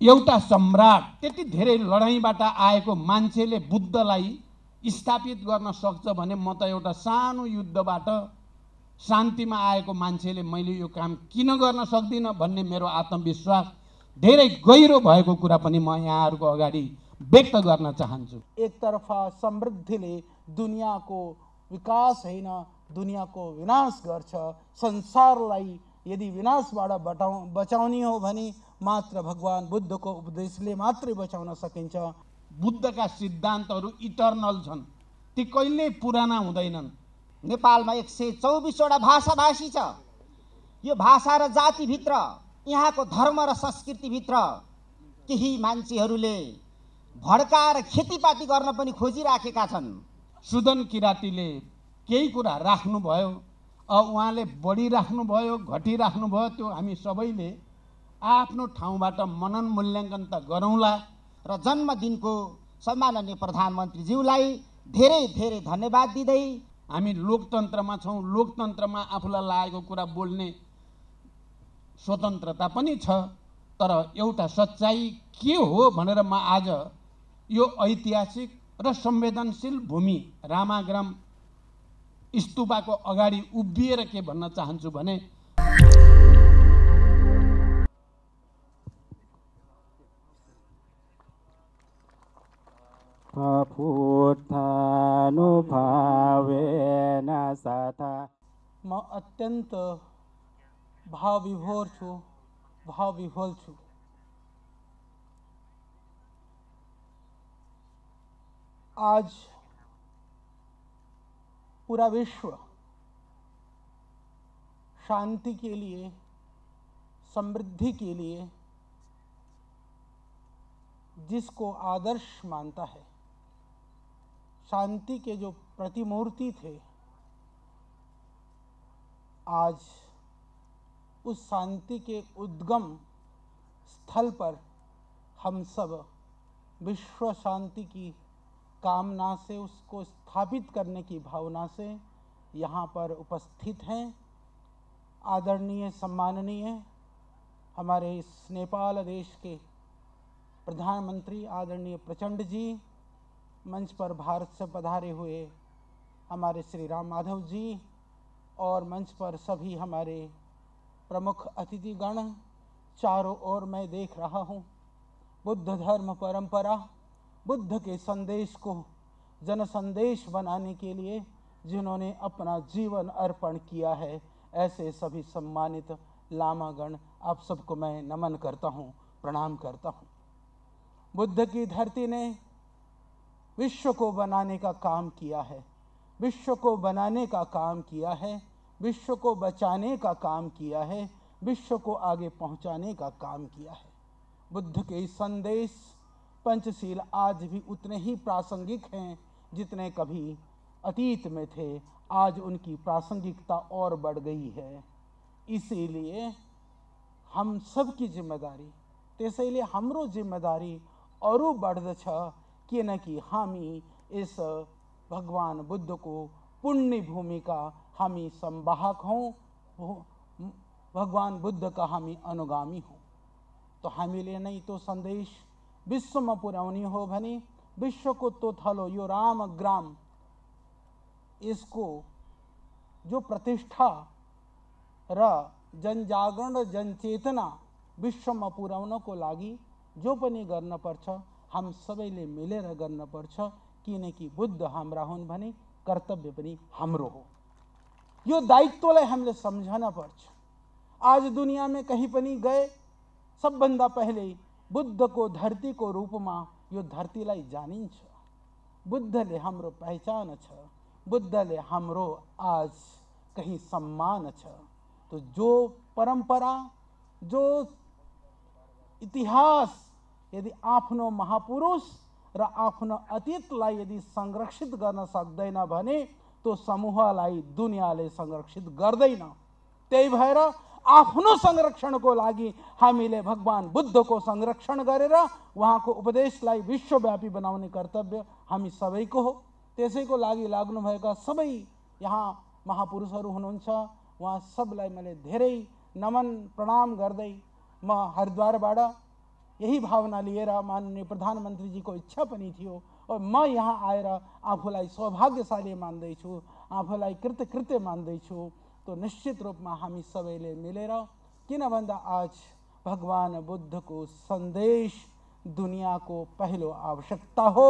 एउटा सम्राट त्यति धेरै लडाइँबाट आएको मान्छेले बुद्धलाई स्थापित गर्न सक्छ भने म त एउटा सानो युद्धबाट शान्तिमा आएको मान्छेले मैले यो काम किन गर्न सक्दिनँ भन्ने मेरो आत्मविश्वास धेरै गहिरो भएको कुरा पनि म यहाँहरूको अगाडि व्यक्त गर्न चाहन्छु। एकतर्फा समृद्धिले दुनियाँको विकास होइन दुनियाँको विनाश गर्छ संसारलाई यदि विनाशबाट बटाउ बचाउने हो भने मात्र भगवान् बुद्धको उपदेशले मात्रै बचाउन सकिन्छ। बुद्धका सिद्धान्तहरू इटर्नल छन्। ती कहिल्यै पुराना हुँदैनन्। नेपालमा एक सय चौबिसवटा भाषाभाषी छ। यो भाषा र जातिभित्र यहाँको धर्म र संस्कृतिभित्र केही मान्छेहरूले भड्काएर खेतीपाती गर्न पनि खोजिराखेका छन्। सुदन किराँतीले केही कुरा राख्नुभयो उहाँले बढी राख्नुभयो घटी राख्नुभयो त्यो हामी सबैले आफ्नो ठाउँबाट मनन मूल्याङ्कन त गरौँला र जन्मदिनको सम्माननीय प्रधानमन्त्रीज्यूलाई धेरै धेरै धन्यवाद दिँदै हामी लोकतन्त्रमा छौँ। लोकतन्त्रमा आफूलाई लागेको कुरा बोल्ने स्वतन्त्रता पनि छ तर एउटा सच्चाइ के हो भनेर म आज यो ऐतिहासिक र संवेदनशील भूमि रामाग्राम स्तुपाको अगाडि उभिएर के भन्न चाहन्छु भने पुत्थानुभावेन सथा म अत्यन्त भावविभोर छु भावविह्वल छु। आज पूरा विश्व शांति के लिए समृद्धि के लिए जिसको आदर्श मानता है शांति के जो प्रतिमूर्ति थे, आज उस शांति के उद्गम स्थल पर हम सब विश्व शांति की कामना से, उसको स्थापित करने की भावना से यहाँ पर उपस्थित हैं। आदरणीय, सम्माननीय हमारे इस नेपाल देश के प्रधानमंत्री आदरणीय प्रचंड जी मंच पर भारत से पधारे हुए हमारे श्री राम माधव जी और मंच पर सभी हमारे प्रमुख अतिथिगण, चारों ओर मैं देख रहा हूँ। बुद्ध धर्म परंपरा, बुद्ध के संदेश को जन संदेश बनाने के लिए जिन्होंने अपना जीवन अर्पण किया है, ऐसे सभी सम्मानित लामागण, आप सबको मैं नमन करता हूँ, प्रणाम करता हूँ। बुद्ध की धरती ने विश्व को बनाने का काम किया है। विश्व को बनाने का काम किया है। विश्व को बचाने का काम किया है। विश्व को आगे पहुँचाने का काम किया है। बुद्ध के संदेश पंचशील आज भी उतने ही प्रासंगिक हैं जितने कभी अतीत में थे। आज उनकी प्रासंगिकता और बढ़ गई है। इसीलिए हम सब की ज़िम्मेदारी त्यसैले हाम्रो ज़िम्मेदारी अरू बढ्दछ किनकि हामी इस भगवान बुद्ध को पुण्य भूमिका हामी संवाहक हौँ भगवान बुद्ध का हामी अनुगामी हौँ। तो हामीले नै त्यो संदेश विश्वमा पुर्याउने हो भने विश्वको तो थलो यो राम ग्राम। यसको जो प्रतिष्ठा र जनजागरण र जनचेतना विश्वमा पुर्याउनको लागि, जो पनि गर्नुपर्छ हम सबैले मिलेर गर्नुपर्छ किनकि बुद्ध हाम्रा हुन् भने कर्तव्य पनि हाम्रो हो। यो दायित्वलाई हामीले सम्झन पर्छ। आज दुनियाँमा कहीँ पनि गए सबभन्दा पहिले बुद्धको धरतीको रूपमा यो धरतीलाई जानिन्छ। बुद्धले हाम्रो पहिचान छ। बुद्धले हाम्रो आज कहीं सम्मान छ। तो जो परंपरा जो इतिहास यदि आफ्नो महापुरुष र आफ्नो अतीतलाई यदि संरक्षित गर्न सक्दैन भने त्यो समूहलाई दुनियाँले संरक्षित गर्दैन। त्यही भएर आफ्नो संरक्षणको लागि हामीले भगवान् बुद्धको संरक्षण गरेर उहाँको उपदेशलाई विश्वव्यापी बनाउने कर्तव्य हामी सबैको हो। त्यसैको लागि लाग्नुभएका सबै यहाँ महापुरुषहरू हुनुहुन्छ उहाँ सबलाई मैले धेरै नमन प्रणाम गर्दै म हरिद्वारबाट यही भावना लिएर माननीय प्रधानमंत्री जी को इच्छा पनि थियो और म यहाँ आएर आफूलाई सौभाग्यशाली मान्दैछु आफूलाई कृतकृत्य मान्दैछु तो निश्चित रूप रूपमा हामी सबैले मिलेर किन भन्दा आज भगवान बुद्ध बुद्धको संदेश दुनियाँको पहिलो आवश्यकता हो,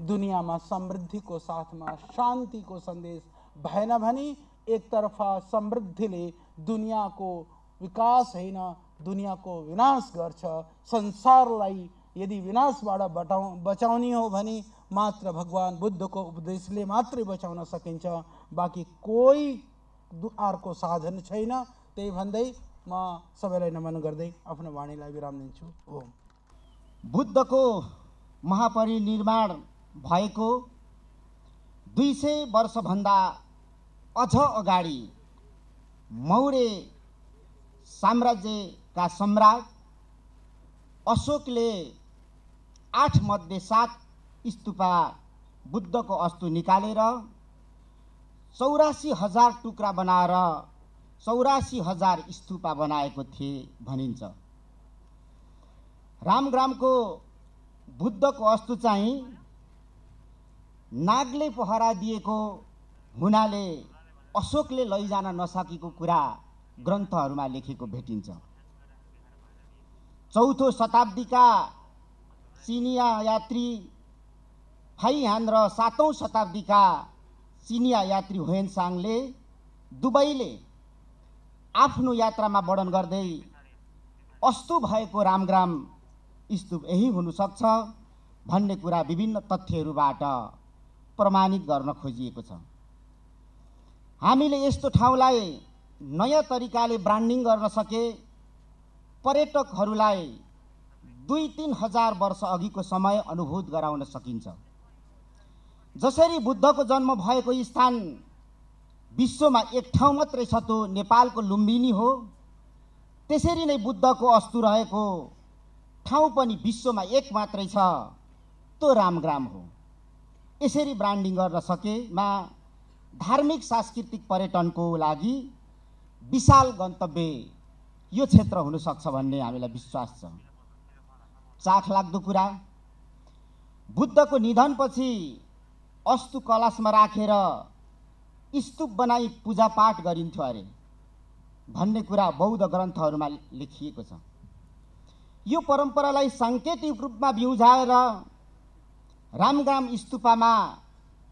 दुनिया में समृद्धि को दुनियाँमा समृद्धिको साथमा शान्तिको संदेश भएन भने एकतर्फा समृद्धिले दुनियाँको विकास होइन दुनियाँको विनाश गर्छ। संसारलाई यदि विनाशबाट बटाउ बचाउने हो भने मात्र भगवान् बुद्धको उपदेशले मात्रै बचाउन सकिन्छ। बाँकी कोही अर्को साधन छैन। त्यही भन्दै म सबैलाई नमन गर्दै आफ्नो वाणीलाई विराम दिन्छु। ओम। बुद्धको महापरिनिर्माण भएको दुई सय वर्षभन्दा अझ अगाडि मौर्य साम्राज्यका सम्राट अशोकले आठ मध्ये सात स्तूपा बुद्धको अस्तु निकालेर चौरासी हजार टुक्रा बनाएर चौरासी हजार स्तूपा बनाएको थिए भनिन्छ। रामग्रामको बुद्धको अस्तु चाहिँ नागले पहरा दिएको हुनाले अशोकले लैजान नसकेको कुरा ग्रन्थहरूमा लेखेको भेटिन्छ। चौथो शताब्दीका चिनिया यात्री फाइहान र सातौँ शताब्दीका चिनिया यात्री होएनसाङले दुवैले आफ्नो यात्रामा वर्णन गर्दै अस्तु भएको रामग्राम स्तूप यही हुनसक्छ भन्ने कुरा विभिन्न तथ्यहरूबाट प्रमाणित गर्न खोजिएको छ। हामीले यस्तो ठाउँलाई नयाँ तरिकाले ब्रान्डिङ गर्न सके पर्यटकहरूलाई दुई तिन हजार वर्ष अघिको समय अनुभूत गराउन सकिन्छ। जसरी बुद्धको जन्म भएको स्थान विश्वमा एक ठाउँ मात्रै छ त्यो नेपालको लुम्बिनी हो। त्यसरी नै बुद्धको अस्तु रहेको ठाउँ पनि विश्वमा एक मात्रै छ त्यो रामग्राम हो। यसरी ब्रान्डिङ गर्न सकेमा धार्मिक सांस्कृतिक पर्यटनको लागि विशाल गन्तव्य यो क्षेत्र हुनसक्छ भन्ने हामीलाई विश्वास छ। चाख लाग्दो कुरा बुद्धको निधनपछि अस्तु कलशमा राखेर स्तूप बनाई पूजापाठ गरिन्थ्यो अरे भन्ने कुरा बौद्ध ग्रन्थहरूमा लेखिएको छ। यो परम्परालाई साङ्केतिक रूपमा बिउझाएर रामग्राम स्तूपमा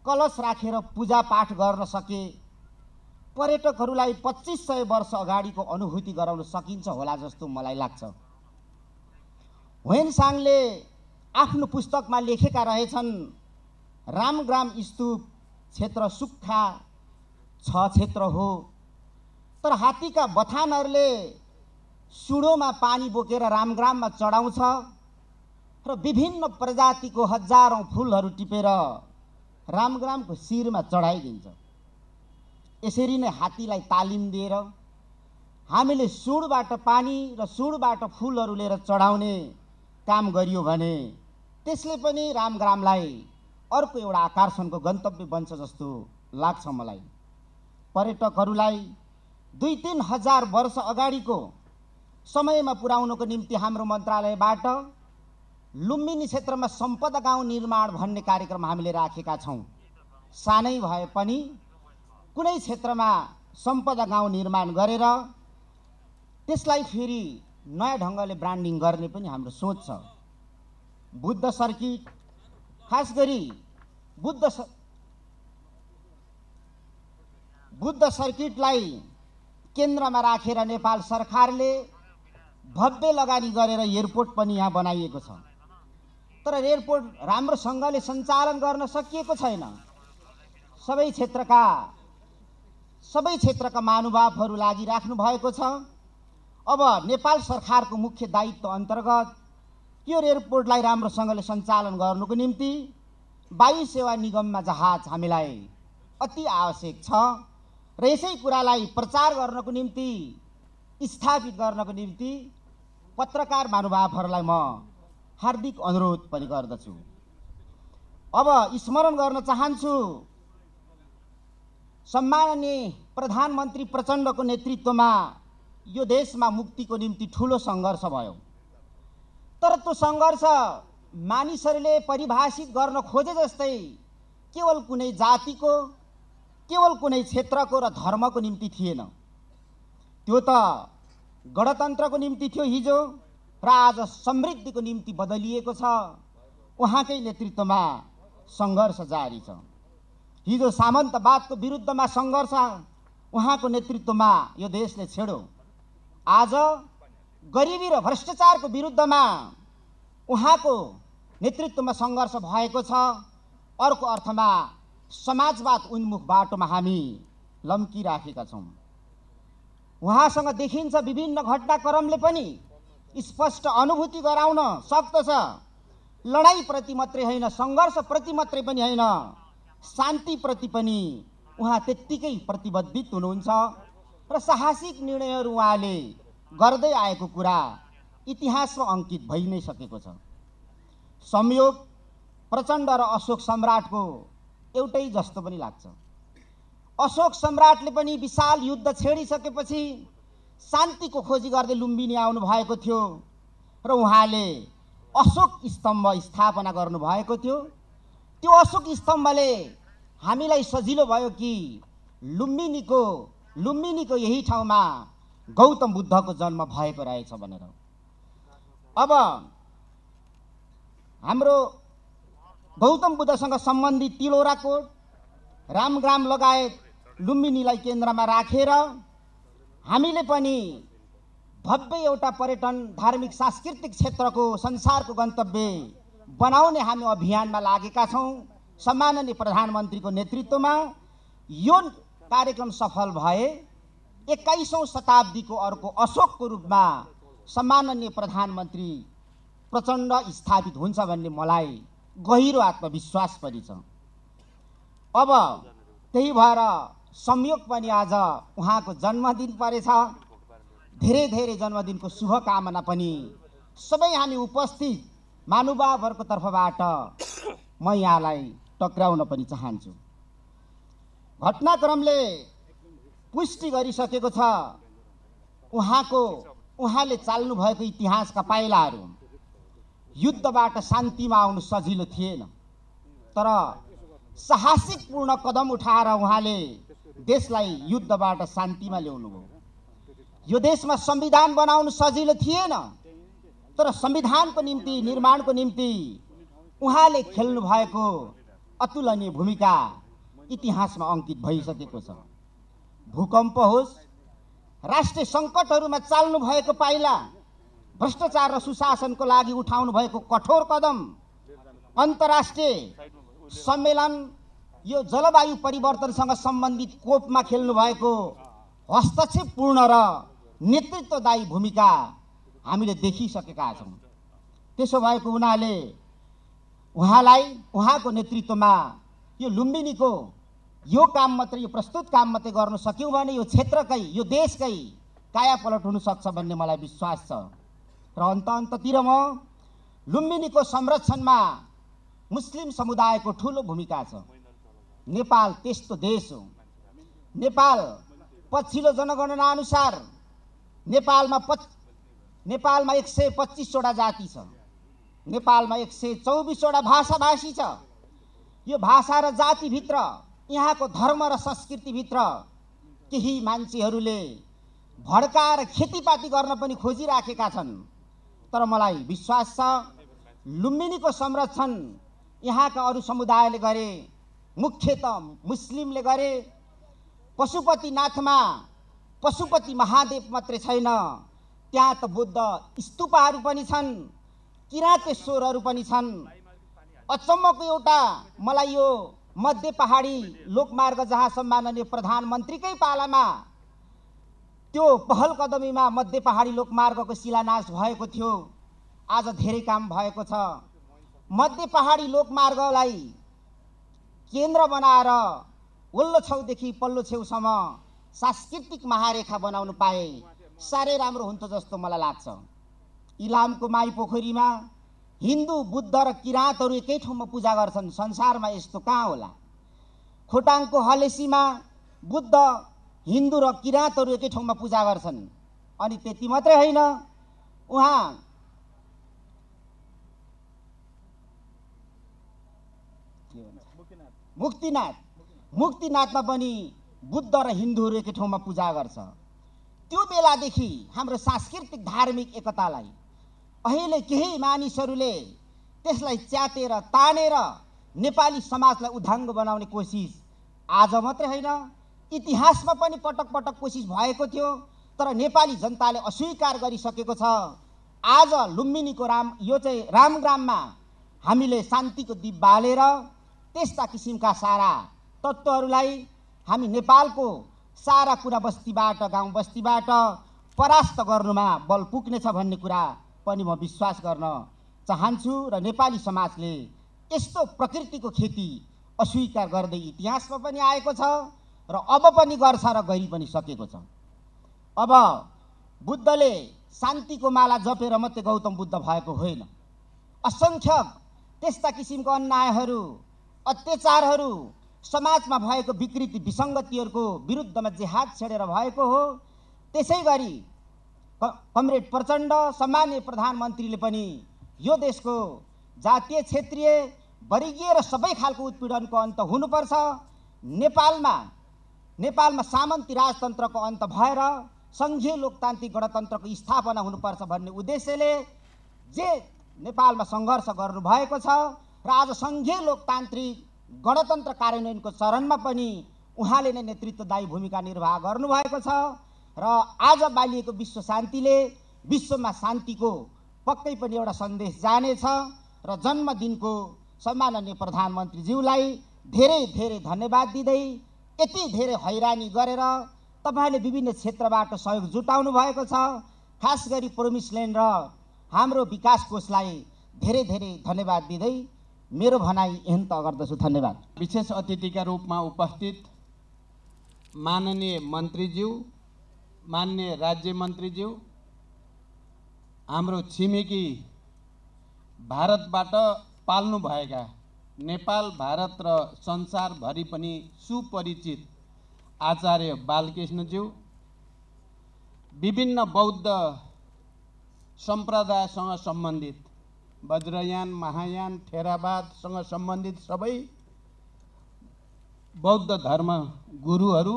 कलश राखेर पूजापाठ गर्न सके पर्यटकहरूलाई पच्चिस सय वर्ष अगाडिको अनुभूति गराउन सकिन्छ होला जस्तो मलाई लाग्छ। होइनसाङले आफ्नो पुस्तकमा लेखेका रहेछन् रामग्राम स्तूप क्षेत्र सुक्खा छ क्षेत्र हो। तर हात्तीका बथानहरूले सुडोमा पानी बोकेर रामग्राममा चढाउँछ र विभिन्न प्रजातिको हजारौँ फुलहरू टिपेर रामग्रामको शिरमा चढाइदिन्छ। यसरी नै हात्तीलाई तालिम दिएर हामीले सुडबाट पानी र सुडबाट फुलहरू लिएर चढाउने काम गरियो भने त्यसले पनि रामग्रामलाई अर्को एउटा आकर्षणको गन्तव्य बन्छ जस्तो लाग्छ मलाई। पर्यटकहरूलाई दुई तिन हजार वर्ष अगाडिको समयमा पुर्याउनको निम्ति हाम्रो मन्त्रालयबाट लुम्बिनी क्षेत्रमा सम्पदा गाउँ निर्माण भन्ने कार्यक्रम हामीले राखेका छौँ। सानै भए पनि कुनै क्षेत्रमा सम्पदा गाउँ निर्माण गरेर त्यसलाई फेरि नयाँ ढङ्गले ब्रान्डिङ गर्ने पनि हाम्रो सोच छ। बुद्ध सर्किट खास गरी बुद्ध स- बुद्ध सर्किटलाई केन्द्रमा राखेर नेपाल सरकारले भव्य लगानी गरेर एयरपोर्ट पनि यहाँ बनाइएको छ। तर एयरपोर्ट राम्रोसँगले सञ्चालन गर्न सकिएको छैन। सबै क्षेत्रका सबै क्षेत्रका महानुभावहरू लागिराख्नु भएको छ। अब नेपाल सरकारको मुख्य दायित्व अन्तर्गत यो एयरपोर्टलाई राम्रोसँगले सञ्चालन गर्नुको निम्ति वायु सेवा निगममा जहाज हामीलाई अति आवश्यक छ र यसै कुरालाई प्रचार गर्नको निम्ति स्थापित गर्नको निम्ति पत्रकार महानुभावहरूलाई म हार्दिक अनुरोध पनि गर्दछु। अब स्मरण गर्न चाहन्छु सम्माननीय प्रधानमन्त्री प्रचण्डको नेतृत्वमा यो देशमा मुक्तिको निम्ति ठुलो सङ्घर्ष भयो। तर त्यो सङ्घर्ष मानिसहरूले परिभाषित गर्न खोजे जस्तै केवल कुनै जातिको केवल कुनै क्षेत्रको र धर्मको निम्ति थिएन। त्यो त गणतन्त्रको निम्ति थियो हिजो र आज समृद्धिको निम्ति बदलिएको छ। उहाँकै नेतृत्वमा सङ्घर्ष जारी छ। हिजो सामन्तवादको विरुद्धमा सङ्घर्ष उहाँको नेतृत्वमा यो देशले छेड्यो आज गरिबी र भ्रष्टाचारको विरुद्धमा उहाँको नेतृत्वमा सङ्घर्ष भएको छ। अर्को अर्थमा समाजवाद उन्मुख बाटोमा हामी लम्किराखेका छौँ। उहाँसँग देखिन्छ विभिन्न घटनाक्रमले पनि स्पष्ट अनुभूति गराउन सक्दछ। लडाइँप्रति मात्रै होइन सङ्घर्षप्रति मात्रै पनि होइन। शान्तिप्रति पनि उहाँ त्यत्तिकै प्रतिबद्धित हुनुहुन्छ र साहसिक निर्णयहरू उहाँले गर्दै आएको कुरा इतिहासमा अङ्कित भइ नै सकेको छ। संयोग प्रचण्ड र अशोक सम्राटको एउटै जस्तो पनि लाग्छ। अशोक सम्राटले पनि विशाल युद्ध छेडिसकेपछि शान्तिको खोजी गर्दै लुम्बिनी आउनु भएको थियो र उहाँले अशोक स्तम्भ स्थापना गर्नुभएको थियो। त्यो अशोक स्तम्भले हामीलाई सजिलो भयो कि लुम्बिनीको लुम्बिनीको यही ठाउँमा गौतम बुद्धको जन्म भएको रहेछ भनेर अब हाम्रो गौतम बुद्धसँग सम्बन्धित तिलोरा कोट रामग्राम लगायत लुम्बिनीलाई केन्द्रमा राखेर हामीले पनि भव्य एउटा पर्यटन धार्मिक सांस्कृतिक क्षेत्रको संसारको गन्तव्य बनाउने हामी अभियानमा लागेका छौँ। सम्माननीय प्रधानमन्त्रीको नेतृत्वमा यो कार्यक्रम सफल भए एक्काइसौँ शताब्दीको अर्को अशोकको रूपमा सम्माननीय प्रधानमन्त्री प्रचण्ड स्थापित हुन्छ भन्ने मलाई गहिरो आत्मविश्वास पनि छ। अब त्यही भएर संयोग पनि आज उहाँको जन्मदिन परेछ। धेरै धेरै जन्मदिनको शुभकामना पनि सबै हामी उपस्थित महानुभावहरूको तर्फबाट म यहाँलाई टक्राउन पनि चाहन्छु। घटनाक्रमले पुष्टि गरिसकेको छ उहाँको उहाँले चाल्नु भएको इतिहासका पाइलाहरू। युद्धबाट शान्तिमा आउनु सजिलो थिएन तर साहसिकपूर्ण कदम उठाएर उहाँले देशलाई युद्धबाट शान्तिमा ल्याउनु भयो यो देशमा संविधान बनाउनु सजिलो थिएन तर संविधानको निम्ति निर्माणको निम्ति उहाँले खेल्नु भएको अतुलनीय भूमिका इतिहासमा अङ्कित भइसकेको छ। भूकम्प होस् राष्ट्रिय सङ्कटहरूमा चाल्नु भएको पाइला भ्रष्टाचार र सुशासनको लागि उठाउनु भएको कठोर कदम अन्तर्राष्ट्रिय सम्मेलन यो जलवायु परिवर्तनसँग सम्बन्धित कोपमा खेल्नु भएको हस्तक्षेपपूर्ण र नेतृत्वदायी भूमिका हामीले देखिसकेका छौँ। त्यसो भएको हुनाले उहाँलाई उहाँको नेतृत्वमा यो लुम्बिनीको यो काम मात्रै यो प्रस्तुत काम मात्रै गर्नु सक्यौँ भने यो क्षेत्रकै यो देशकै कायापलट हुनसक्छ भन्ने मलाई विश्वास छ। र अन्त अन्ततिर म लुम्बिनीको संरक्षणमा मुस्लिम समुदायको ठुलो भूमिका छ। नेपाल त्यस्तो देश हो। नेपाल पछिल्लो जनगणना अनुसार नेपालमा पच नेपालमा एक सय पच्चिसवटा जाति छ नेपालमा एक सय चौबिसवटा भाषाभाषी छ। यो भाषा र जातिभित्र यहाँको धर्म र संस्कृतिभित्र केही मान्छेहरूले भड्काएर खेतीपाती गर्न पनि खोजिराखेका छन्। तर मलाई विश्वास छ लुम्बिनीको संरक्षण यहाँका अरू समुदायले गरे मुख्यत मुस्लिमले गरे पशुपतिनाथमा पशुपति महादेव मात्रै छैन। त्यहाँ त बुद्ध स्तूपहरू पनि छन् किराँतेश्वरहरू पनि छन्। अचम्मको एउटा मलाई यो मध्य पहाडी लोकमार्ग जहाँ सम्माननीय प्रधानमन्त्रीकै पालामा त्यो पहल कदमीमा मध्य पहाडी लोकमार्गको शिलान्यास भएको थियो। आज धेरै काम भएको छ। मध्य पहाडी लोकमार्गलाई केन्द्र बनाएर वल्लो छेउदेखि पल्लो छेउसम्म सांस्कृतिक महारेखा बनाउनु पाए। साह्रै राम्रो हुन्छ जस्तो मलाई लाग्छ। इलामको माई पोखरीमा हिन्दू बुद्ध र किराँतहरू एकै ठाउँमा पूजा गर्छन्। संसारमा यस्तो कहाँ होला? खोटाङको हलेसीमा बुद्ध हिन्दू र किराँतहरू एकै ठाउँमा पूजा गर्छन्। अनि त्यति मात्रै होइन उहाँ मुक्तिनाथ। मुक्तिनाथमा पनि बुद्ध र हिन्दूहरू एकै ठाउँमा पूजा गर्छ। त्यो बेलादेखि हाम्रो सांस्कृतिक धार्मिक एकतालाई अहिले केही मानिसहरूले त्यसलाई च्यातेर तानेर नेपाली समाजलाई उद्धाङ्ग बनाउने कोसिस आज मात्रै होइन इतिहासमा पनि पटक पटक कोसिस भएको थियो तर नेपाली जनताले अस्वीकार गरिसकेको छ। आज लुम्बिनीको राम यो चाहिँ रामग्राममा हामीले शान्तिको दीप बालेर त्यस्ता किसिमका सारा तत्त्वहरूलाई हामी नेपालको सारा कुरा बस्तीबाट गाउँ बस्तीबाट परास्त गर्नुमा बल पुग्नेछ भन्ने कुरा पनि म विश्वास गर्न चाहन्छु र नेपाली समाजले यस्तो प्रकृतिको खेती अस्वीकार गर्दै इतिहासमा पनि आएको छ र अब पनि गर्छ र गरि पनि सकेको छ। अब बुद्धले शान्तिको माला जपेर मात्रै गौतम बुद्ध भएको होइन। असङ्ख्यक त्यस्ता किसिमको अन्यायहरू अत्याचारहरू समाजमा भएको विकृति विसङ्गतिहरूको विरुद्धमा जेहाद छेडेर भएको हो। त्यसै गरी कमरेड प्रचण्ड सामान्य प्रधानमन्त्रीले पनि यो देशको जातीय क्षेत्रीय वर्गीय र सबै खालको उत्पीडनको अन्त हुनुपर्छ। नेपालमा नेपालमा सामन्ती राजतन्त्रको अन्त भएर सङ्घीय लोकतान्त्रिक गणतन्त्रको स्थापना हुनुपर्छ भन्ने उद्देश्यले जे नेपालमा सङ्घर्ष गर्नुभएको छ र आज सङ्घीय लोकतान्त्रिक गणतन्त्र कार्यान्वयनको चरणमा पनि उहाँले नै नेतृत्वदायी भूमिका निर्वाह गर्नुभएको छ र आज बालिएको विश्व शान्तिले विश्वमा शान्तिको पक्कै पनि एउटा सन्देश जानेछ र जन्मदिनको सम्माननीय प्रधानमन्त्रीज्यूलाई धेरै धेरै धन्यवाद दिँदै यति धेरै हैरानी गरेर तपाईँहरूले विभिन्न क्षेत्रबाट सहयोग जुटाउनु भएको छ। खास गरी प्रोमिसल्यान्ड र हाम्रो विकास कोषलाई धेरै धेरै धन्यवाद दिँदै मेरो भनाइ यहीँ त गर्दछु धन्यवाद। विशेष अतिथिका रूपमा उपस्थित माननीय मन्त्रीज्यू मान्य राज्य मन्त्रीज्यू हाम्रो छिमेकी भारतबाट पाल्नुभएका नेपाल भारत र संसारभरि पनि सुपरिचित आचार्य बालकृष्णज्यू विभिन्न बौद्ध सम्प्रदायसँग सम्बन्धित वज्रयान महायान थेरावादसँग सम्बन्धित सबै बौद्ध धर्म गुरुहरू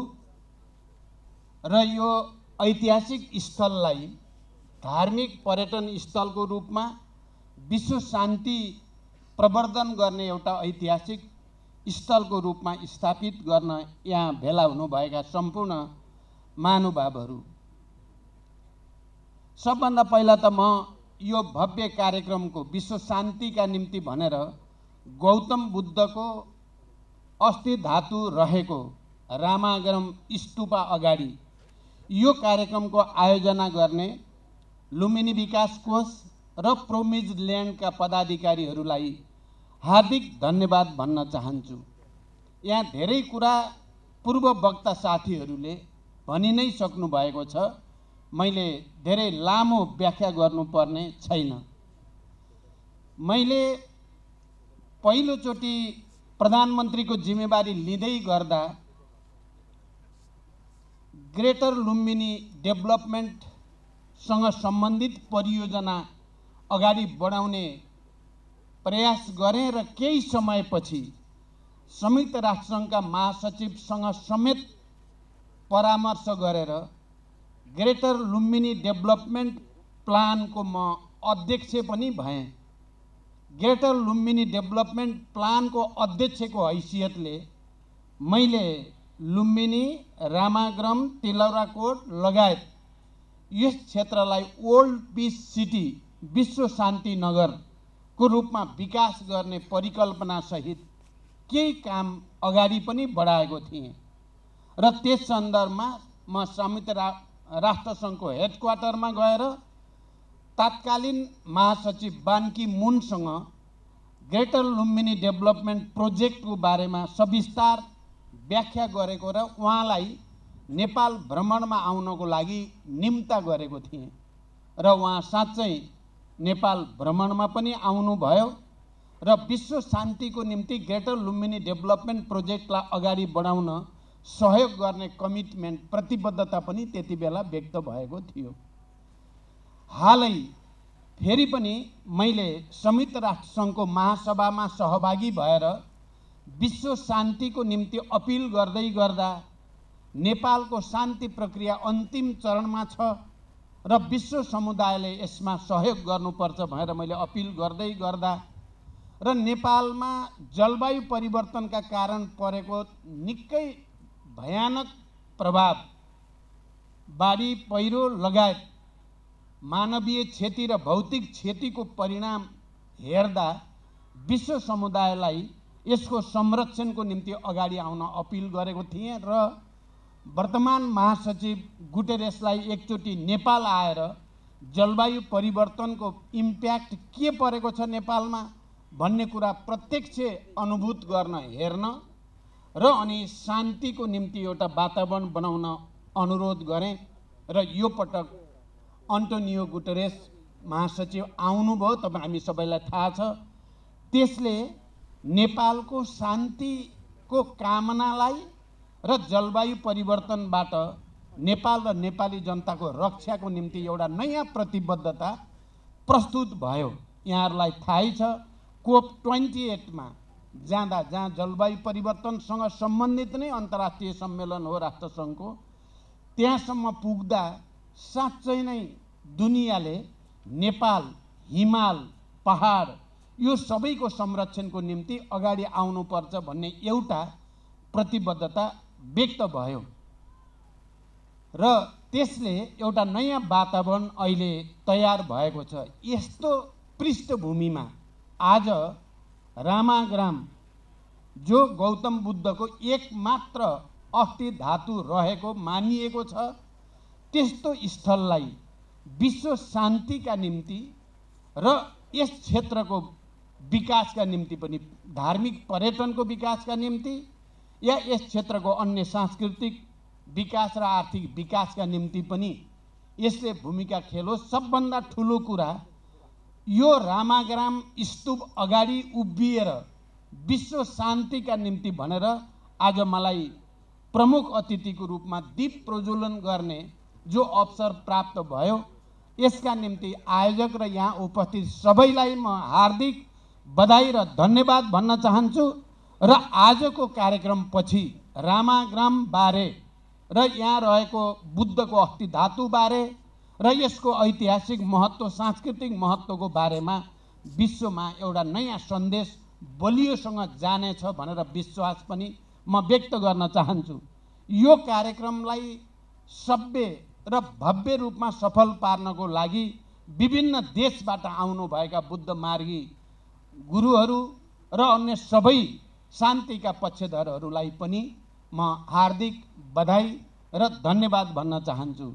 र यो ऐतिहासिक स्थललाई धार्मिक पर्यटन स्थलको रूपमा विश्व शान्ति प्रवर्धन गर्ने एउटा ऐतिहासिक स्थलको रूपमा स्थापित गर्न यहाँ भेला हुनुभएका सम्पूर्ण महानुभावहरू। सबभन्दा पहिला त म यो भव्य कार्यक्रमको विश्व शान्तिका निम्ति भनेर गौतम बुद्धको अस्थि धातु रहेको रामागरम स्तूपा अगाडि यो कार्यक्रमको आयोजना गर्ने लुम्बिनी विकास कोष र प्रोमिज ल्यान्डका पदाधिकारीहरूलाई हार्दिक धन्यवाद भन्न चाहन्छु। यहाँ धेरै कुरा पूर्व वक्ता साथीहरूले भनि नै सक्नु भएको छ। मैले धेरै लामो व्याख्या गर्नुपर्ने छैन। मैले पहिलोचोटि प्रधानमन्त्रीको जिम्मेवारी लिँदै गर्दा ग्रेटर लुम्बिनी डेभलपमेन्टसँग सम्बन्धित परियोजना अगाडि बढाउने प्रयास गरेँ र केही समयपछि संयुक्त राष्ट्रसङ्घका महासचिवसँग समेत परामर्श गरेर ग्रेटर लुम्बिनी डेभलपमेन्ट प्लानको म अध्यक्ष पनि भएँ। ग्रेटर लुम्बिनी डेभलपमेन्ट प्लानको अध्यक्षको हैसियतले मैले लुम्बिनी रामाग्रम तिलौराकोट लगायत यस क्षेत्रलाई ओल्ड पिस सिटी विश्व शान्ति नगरको रूपमा विकास गर्ने परिकल्पनासहित केही काम अगाडि पनि बढाएको थिएँ। र त्यस सन्दर्भमा म संयुक्त रा राष्ट्रसङ्घको हेडक्वार्टरमा गएर तात्कालीन महासचिव बान्की मुनसँग ग्रेटर लुम्बिनी डेभलपमेन्ट प्रोजेक्टको बारेमा सविस्तार व्याख्या गरेको र उहाँलाई नेपाल भ्रमणमा आउनको लागि निम्ता गरेको थिएँ र उहाँ साँच्चै नेपाल भ्रमणमा पनि आउनुभयो र विश्व शान्तिको निम्ति ग्रेटर लुम्बिनी डेभलपमेन्ट प्रोजेक्टलाई अगाडि बढाउन सहयोग गर्ने कमिटमेन्ट प्रतिबद्धता पनि त्यति बेला व्यक्त भएको थियो। हालै फेरि पनि मैले संयुक्त राष्ट्रसङ्घको महासभामा सहभागी भएर विश्व शान्तिको निम्ति अपिल गर्दै गर्दा नेपालको शान्ति प्रक्रिया अन्तिम चरणमा छ र विश्व समुदायले यसमा सहयोग गर्नुपर्छ भनेर मैले अपिल गर्दै गर्दा र नेपालमा जलवायु परिवर्तनका कारण परेको निकै भयानक प्रभाव बाढी पहिरो लगायत मानवीय क्षति र भौतिक क्षतिको परिणाम हेर्दा विश्व समुदायलाई यसको संरक्षणको निम्ति अगाडि आउन अपिल गरेको थिएँ र वर्तमान महासचिव गुटेरेसलाई एकचोटि नेपाल आएर जलवायु परिवर्तनको इम्प्याक्ट के परेको छ नेपालमा भन्ने कुरा प्रत्यक्ष अनुभूत गर्न हेर्न र अनि शान्तिको निम्ति एउटा वातावरण बनाउन अनुरोध गरेँ र यो पटक अन्टोनियो गुटरेस महासचिव आउनुभयो तपाईँ हामी सबैलाई थाहा छ। त्यसले नेपालको शान्तिको कामनालाई र जलवायु परिवर्तनबाट नेपाल र नेपाली जनताको रक्षाको निम्ति एउटा नयाँ प्रतिबद्धता प्रस्तुत भयो। यहाँहरूलाई थाहै छ कोप ट्वेन्टी एटमा जाँदा जहाँ जलवायु परिवर्तनसँग सम्बन्धित नै अन्तर्राष्ट्रिय सम्मेलन हो राष्ट्रसङ्घको त्यहाँसम्म पुग्दा साँच्चै नै दुनियाँले नेपाल हिमाल पहाड यो सबैको संरक्षणको निम्ति अगाडि आउनुपर्छ भन्ने एउटा प्रतिबद्धता व्यक्त भयो। र त्यसले एउटा नयाँ वातावरण अहिले तयार भएको छ। यस्तो पृष्ठभूमिमा आज रामाग्राम जो गौतम बुद्धको एक मात्र अस्थि धातु रहेको मानिएको छ त्यस्तो स्थललाई विश्व शान्तिका निम्ति र यस क्षेत्रको विकासका निम्ति पनि धार्मिक पर्यटनको विकासका निम्ति या यस क्षेत्रको अन्य सांस्कृतिक विकास र आर्थिक विकासका निम्ति पनि यसले भूमिका खेलोस् सबभन्दा ठुलो कुरा यो रामाग्राम स्तूप अगाडि उभिएर विश्व शान्तिका निम्ति भनेर आज मलाई प्रमुख अतिथिको रूपमा दीप प्रज्वलन गर्ने जो अवसर प्राप्त भयो यसका निम्ति आयोजक र यहाँ उपस्थित सबैलाई म हार्दिक बधाई र धन्यवाद भन्न चाहन्छु र आजको कार्यक्रमपछि रामाग्राम बारे र यहाँ रहेको बुद्धको अस्थि धातुबारे र यसको ऐतिहासिक महत्त्व सांस्कृतिक महत्त्वको बारेमा विश्वमा एउटा नयाँ सन्देश बलियोसँग जानेछ भनेर विश्वास पनि म व्यक्त गर्न चाहन्छु। यो कार्यक्रमलाई सभ्य र भव्य रूपमा सफल पार्नको लागि विभिन्न देशबाट आउनुभएका बुद्ध मार्गी गुरुहरू र अन्य सबै शान्तिका पक्षधरहरूलाई पनि म हार्दिक बधाई र धन्यवाद भन्न चाहन्छु।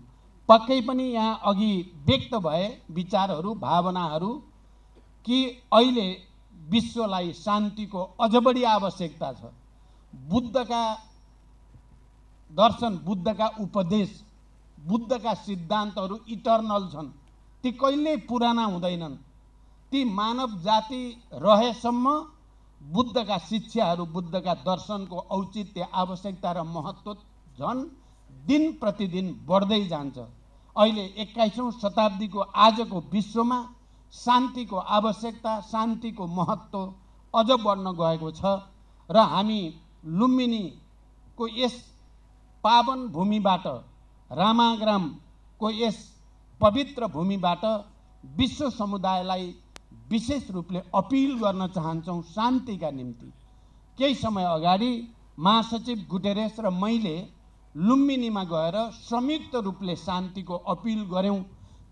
पक्कै पनि यहाँ अघि व्यक्त भए विचारहरू भावनाहरू कि अहिले विश्वलाई शान्तिको अझ बढी आवश्यकता छ। बुद्धका दर्शन बुद्धका उपदेश बुद्धका सिद्धान्तहरू इटर्नल छन्। ती कहिल्यै पुराना हुँदैनन्। ती मानव जाति रहेसम्म बुद्धका शिक्षाहरू बुद्धका दर्शनको औचित्य आवश्यकता र महत्त्व झन् दिन प्रतिदिन बढ्दै जान्छ। अहिले एक्काइसौँ शताब्दीको आजको विश्वमा शान्तिको आवश्यकता शान्तिको महत्त्व अझ बढ्न गएको छ र हामी लुम्बिनीको यस पावन भूमिबाट रामाग्रामको यस पवित्र भूमिबाट विश्व समुदायलाई विशेष रूपले अपिल गर्न चाहन्छौँ शान्तिका निम्ति। केही समय अगाडि महासचिव गुटेरेस र मैले लुम्बिनीमा गएर संयुक्त रूपले शान्तिको अपिल गऱ्यौँ।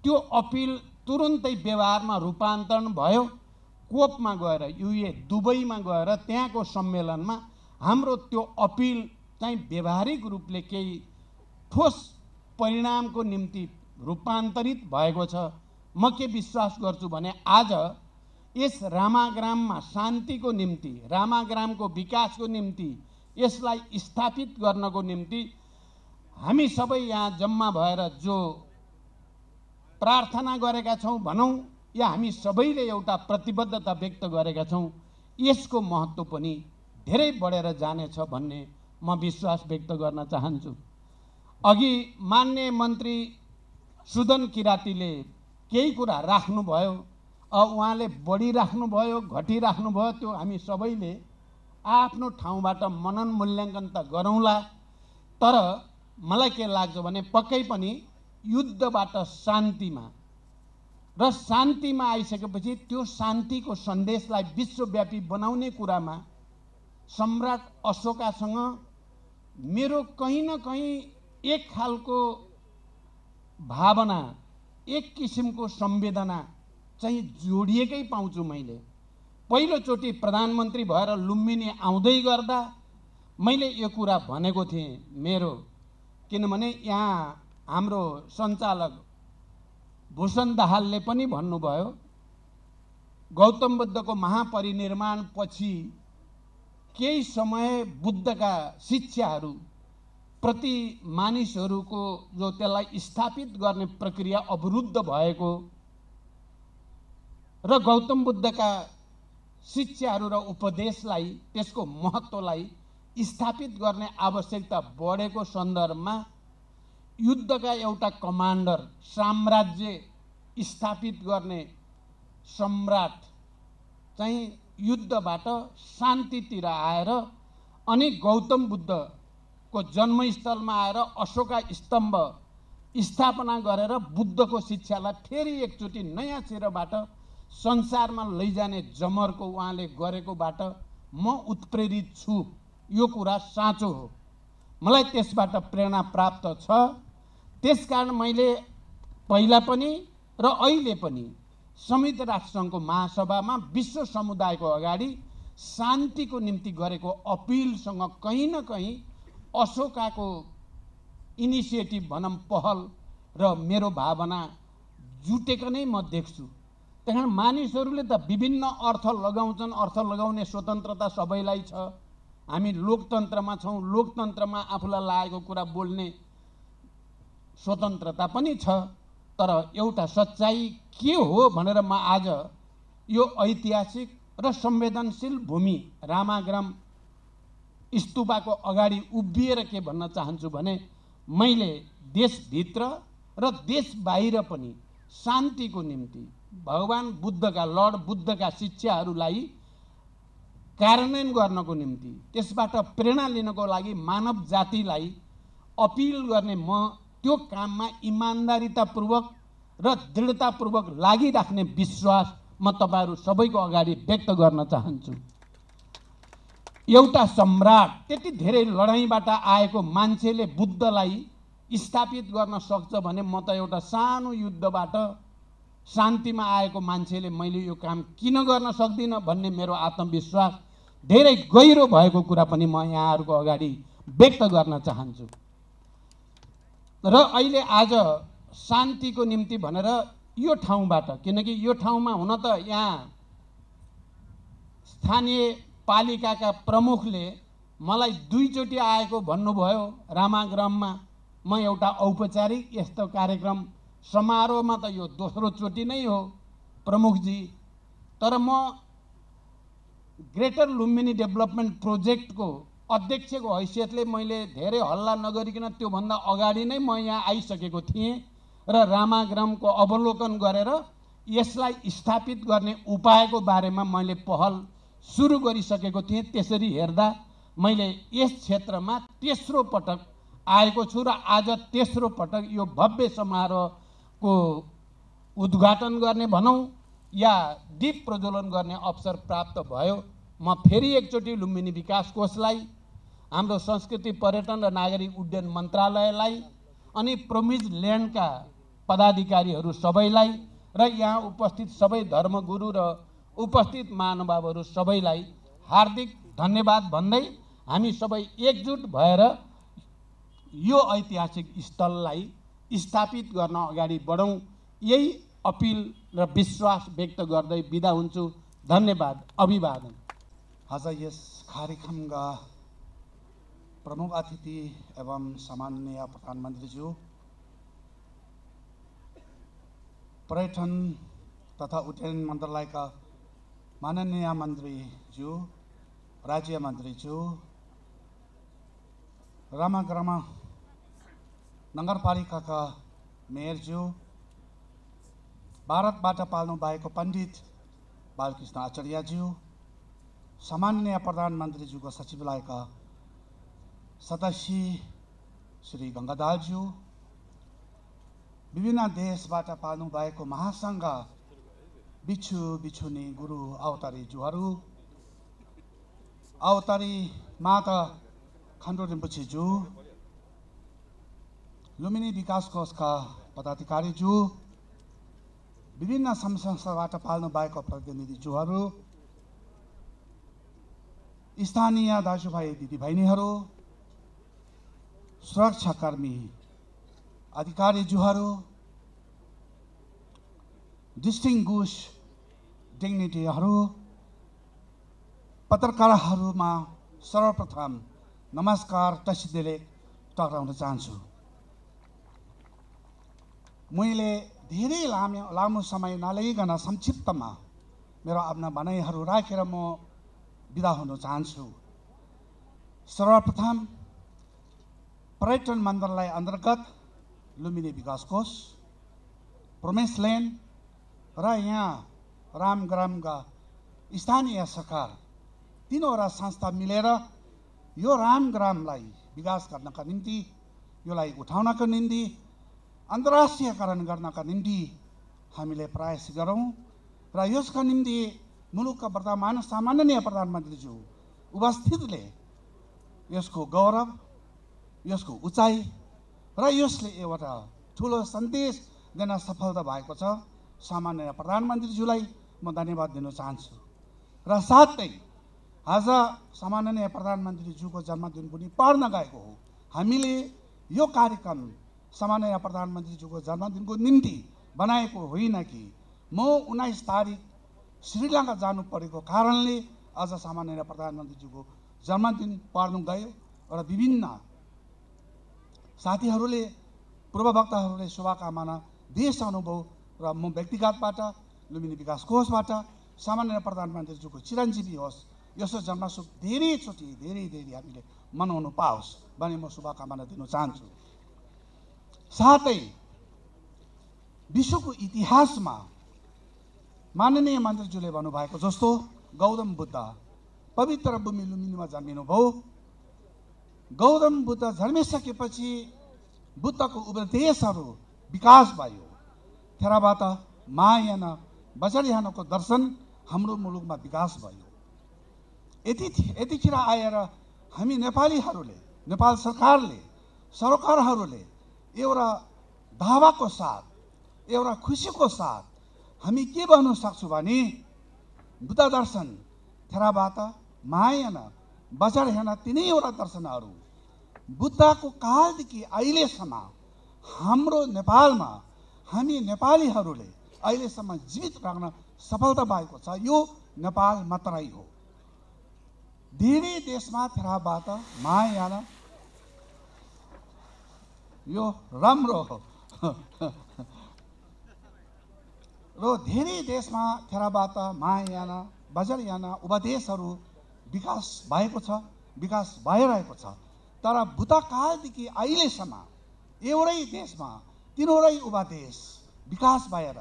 त्यो अपिल तुरुन्तै व्यवहारमा रूपान्तरण भयो। कोपमा गएर युए दुबईमा गएर त्यहाँको सम्मेलनमा हाम्रो त्यो अपिल चाहिँ व्यवहारिक रूपले केही ठोस परिणामको निम्ति रूपान्तरित भएको छ। म के विश्वास गर्छु भने आज यस रामाग्राममा शान्तिको निम्ति रामाग्रामको विकासको निम्ति यसलाई स्थापित गर्नको निम्ति हामी सबै यहाँ जम्मा भएर जो प्रार्थना गरेका छौँ भनौँ या हामी सबैले एउटा प्रतिबद्धता व्यक्त गरेका छौँ यसको महत्त्व पनि धेरै बढेर जानेछ भन्ने म विश्वास व्यक्त गर्न चाहन्छु। अघि मान्य मन्त्री सुदन किराँतीले केही कुरा राख्नुभयो उहाँले बढी राख्नुभयो घटी राख्नुभयो त्यो हामी सबैले आफ्नो ठाउँबाट मनन मूल्याङ्कन त गरौँला तर मलाई के लाग्छ भने पक्कै पनि युद्धबाट शान्तिमा र शान्तिमा आइसकेपछि त्यो शान्तिको सन्देशलाई विश्वव्यापी बनाउने कुरामा सम्राट अशोकासँग मेरो कहीँ न कहीँ एक खालको भावना एक किसिमको संवेदना चाहिँ जोडिएकै पाउँछु मैले। पहिलोचोटि प्रधानमन्त्री भएर लुम्बिनी आउँदै गर्दा मैले यो कुरा भनेको थिएँ मेरो किनभने यहाँ हाम्रो सञ्चालक भूषण दाहालले पनि भन्नुभयो गौतम बुद्धको महापरिनिर्माण पछि केही समय बुद्धका शिक्षाहरू प्रति मानिसहरूको जो त्यसलाई स्थापित गर्ने प्रक्रिया अवरुद्ध भएको र गौतम बुद्धका शिक्षाहरू र उपदेशलाई त्यसको महत्त्वलाई स्थापित गर्ने आवश्यकता बढेको सन्दर्भमा युद्धका एउटा कमान्डर साम्राज्य स्थापित गर्ने सम्राट चाहिँ युद्धबाट शान्तितिर आएर अनि गौतम बुद्धको जन्मस्थलमा आएर अशोका स्तम्भ स्थापना गरेर बुद्धको शिक्षालाई फेरि एकचोटि नयाँ सिरबाट संसारमा लैजाने जमरको उहाँले गरेकोबाट म उत्प्रेरित छु। यो कुरा साँचो हो। मलाई त्यसबाट प्रेरणा प्राप्त छ। त्यसकारण मैले पहिला पनि र अहिले पनि संयुक्त राष्ट्रसङ्घको महासभामा विश्व समुदायको अगाडि शान्तिको निम्ति गरेको अपिलसँग कहीँ न कहीँ अशोकाको इनिसिएटिभ भनौँ पहल र मेरो भावना जुटेको नै म देख्छु। त्यही मानिसहरूले त विभिन्न अर्थ लगाउँछन्। अर्थ लगाउने स्वतन्त्रता सबैलाई छ। हामी लोकतन्त्रमा छौँ। लोकतन्त्रमा आफूलाई लागेको कुरा बोल्ने स्वतन्त्रता पनि छ तर एउटा सच्चाइ के हो भनेर म आज यो ऐतिहासिक र संवेदनशील भूमि रामाग्राम स्तुपाको अगाडि उभिएर के भन्न चाहन्छु भने मैले देशभित्र र देश बाहिर पनि शान्तिको निम्ति भगवान् बुद्धका लर्ड बुद्धका शिक्षाहरूलाई कार्यान्वयन गर्नको निम्ति त्यसबाट प्रेरणा लिनको लागि मानव जातिलाई अपिल गर्ने म त्यो काममा इमान्दारितापूर्वक र दृढतापूर्वक लागिराख्ने विश्वास म तपाईँहरू सबैको अगाडि व्यक्त गर्न चाहन्छु। एउटा सम्राट त्यति धेरै लडाइँबाट आएको मान्छेले बुद्धलाई स्थापित गर्न सक्छ भने म त एउटा सानो युद्धबाट शान्तिमा आएको मान्छेले मैले यो काम किन गर्न सक्दिनँ भन्ने मेरो आत्मविश्वास धेरै गहिरो भएको कुरा पनि म यहाँहरूको अगाडि व्यक्त गर्न चाहन्छु। र अहिले आज शान्तिको निम्ति भनेर यो ठाउँबाट किनकि यो ठाउँमा हुन त यहाँ स्थानीय पालिकाका प्रमुखले मलाई दुईचोटि आएको भन्नुभयो रामाग्राममा म एउटा औपचारिक यस्तो कार्यक्रम समारोहमा त यो दोस्रो चोटि नै हो प्रमुखजी। तर म ग्रेटर लुम्बिनी डेभलपमेन्ट प्रोजेक्टको अध्यक्षको हैसियतले मैले धेरै हल्ला नगरिकन त्योभन्दा अगाडि नै म यहाँ आइसकेको थिएँ र रामाग्रामको अवलोकन गरेर यसलाई स्थापित गर्ने उपायको बारेमा मैले पहल सुरु गरिसकेको थिएँ। त्यसरी हेर्दा मैले यस क्षेत्रमा तेस्रो पटक आएको छु र आज तेस्रो पटक यो भव्य समारोहको उद्घाटन गर्ने भनौँ। या दीप प्रज्वलन गर्ने अवसर प्राप्त भयो म फेरि एकचोटि लुम्बिनी विकास कोषलाई हाम्रो संस्कृति पर्यटन र नागरिक उड्डयन मन्त्रालयलाई अनि प्रोमिज ल्यान्डका पदाधिकारीहरू सबैलाई र यहाँ उपस्थित सबै धर्मगुरु र उपस्थित महानुभावहरू सबैलाई हार्दिक धन्यवाद भन्दै हामी सबै एकजुट भएर यो ऐतिहासिक स्थललाई स्थापित गर्न अगाडि बढौँ। यही अपिल र विश्वास व्यक्त गर्दै बिदा हुन्छु। धन्यवाद अभिवादन। आज यस कार्यक्रमका प्रमुख अतिथि एवं सामान्य प्रधानमन्त्रीज्यू पर्यटन तथा उड्डयन मन्त्रालयका माननीय मन्त्रीज्यू राज्य मन्त्रीज्यू रामाग्रामा नगरपालिकाका मेयरज्यू भारतबाट पाल्नु भएको पण्डित बालकृष्ण आचार्यज्यू सामान्य प्रधानमन्त्रीज्यूको सचिवालयका सदस्य श्री गङ्गादालज्यू विभिन्न देशबाट पाल्नु भएको महासङ्घ बिच्छु बिछुनी गुरु अवतारीज्यूहरू अवतारी माता खण्डो रिम्पुछेज्यू लुम्बिनी विकास कोषका पदाधिकारीज्यू विभिन्न सङ्घ संस्थाबाट भएको प्रतिनिधिज्यूहरू स्थानीय दाजुभाइ दिदीबहिनीहरू सुरक्षाकर्मी अधिकारीज्यूहरू डिस्टिङ्गुस डिग्निटीहरू पत्रकारहरूमा सर्वप्रथम नमस्कार तसिदेले टक्राउन चाहन्छु। मैले धेरै लामो लामो समय नलिकन संक्षिप्तमा मेरो आफ्ना भनाइहरू राखेर म बिदा हुन चाहन्छु। सर्वप्रथम पर्यटन मन्त्रालय अन्तर्गत लुम्बिनी विकास कोष प्रमेश लेन र यहाँ रामग्रामका स्थानीय सरकार तिनवटा संस्था मिलेर यो रामग्रामलाई विकास गर्नका निम्ति यसलाई उठाउनका निम्ति अन्तर्राष्ट्रियकरण गर्नका निम्ति हामीले प्रयास गरौँ र यसका निम्ति मुलुकका वर्तमान सामान्य प्रधानमन्त्रीज्यू उपस्थितले यसको गौरव यसको उचाइ र यसले एउटा ठुलो सन्देश दिन सफलता भएको छ। सामान्य प्रधानमन्त्रीज्यूलाई म धन्यवाद दिन चाहन्छु। र साथै आज सामान्य प्रधानमन्त्रीज्यूको जन्मदिन पनि पर्न गएको हो। हामीले यो कार्यक्रम सामान्य प्रधानमन्त्रीज्यूको जन्मदिनको निम्ति बनाएको होइन कि? म उन्नाइस तारिक श्रीलङ्का जानु परेको कारणले आज सामान्य प्रधानमन्त्रीज्यूको जन्मदिन पर्नु गयो र विभिन्न साथीहरूले पूर्ववक्ताहरूले शुभकामना देश अनुभव र म व्यक्तिगतबाट लुम्बिनी विकास कोषबाट सामान्य प्रधानमन्त्रीज्यूको चिरञ्जीवी होस् यसो जन्मसुख धेरैचोटि धेरै धेरै हामीले मनाउनु पाओस् भने म शुभकामना दिन चाहन्छु। साथै विश्वको इतिहासमा माननीय मन्त्रीज्यूले भन्नुभएको जस्तो गौतम बुद्ध पवित्र भूमि लुम्बिनीमा जन्मिनुभयो गौतम बुद्ध जन्मिसकेपछि बुद्धको उपदेशहरू विकास भयो। त्यहाँबाट महायान बजारियानको दर्शन हाम्रो मुलुकमा विकास भयो। यति यतिखेर आएर हामी नेपालीहरूले नेपाल सरकारले सरकारहरूले एउटा दावाको साथ एउटा खुसीको साथ हामी के भन्नु सक्छौँ भने बुद्ध दर्शन थेराबाट महायान बजार हेर्न तिनैवटा दर्शनहरू। बुद्धको कालदेखि अहिलेसम्म हाम्रो नेपालमा हामी नेपालीहरूले अहिलेसम्म जीवित राख्न सफलता भएको छ यो नेपाल मात्रै हो। धेरै देशमा थेराबाट महायान यो राम्रो हो। र धेरै देशमा थेराबाट महायान बजारयान उपदेशहरू विकास भएको छ विकास भइरहेको छ। तर भूतकालदेखि अहिलेसम्म एउटै देशमा तिनवटै उपदेश विकास भएर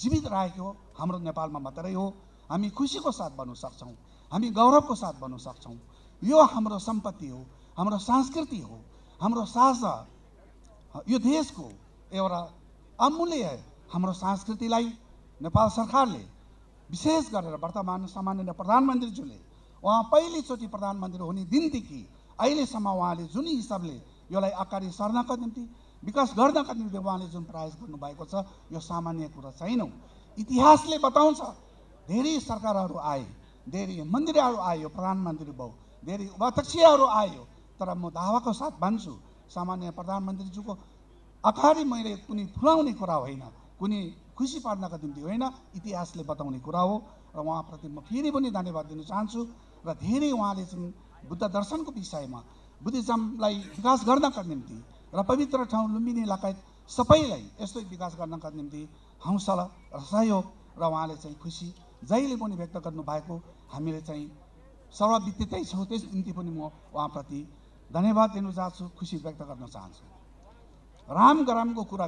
जीवित रहेको हाम्रो नेपालमा मात्रै हो। हामी खुसीको साथ भन्नु सक्छौँ हामी गौरवको साथ भन्नु सक्छौँ। यो हाम्रो सम्पत्ति हो हाम्रो संस्कृति हो हाम्रो साझा यो देशको एउटा अमूल्य हाम्रो संस्कृतिलाई नेपाल सरकारले विशेष गरेर वर्तमान सामान्य प्रधानमन्त्रीज्यूले उहाँ पहिलोचोटि प्रधानमन्त्री हुने दिनदेखि अहिलेसम्म उहाँले जुन हिसाबले यसलाई अगाडि सर्नका निम्ति विकास गर्नका निम्ति उहाँले जुन प्रयास गर्नुभएको छ यो सामान्य कुरा छैन। इतिहासले बताउँछ धेरै सरकारहरू आए धेरै मन्त्रीहरू आयो प्रधानमन्त्री भयो धेरै उपाध्यक्षहरू आयो तर म दावाको साथ भन्छु सामान्य प्रधानमन्त्रीज्यूको अगाडि मैले कुनै फुलाउने कुरा होइन कुनै खुसी पार्नका निम्ति होइन इतिहासले बताउने कुरा हो र उहाँप्रति म फेरि पनि धन्यवाद दिन चाहन्छु र धेरै उहाँले चाहिँ बुद्ध दर्शनको विषयमा बुद्धिज्मलाई विकास गर्नका निम्ति र पवित्र ठाउँ लुम्बिनी लगायत सबैलाई यस्तै विकास गर्नका निम्ति हौसला र सहयोग र उहाँले चाहिँ खुसी जहिले पनि व्यक्त गर्नुभएको हामीले चाहिँ सर्वविदितै छौँ त्यस निम्ति पनि म उहाँप्रति धन्यवाद दिन चाहन्छु खुसी व्यक्त गर्न चाहन्छु। राम गरामको कुरा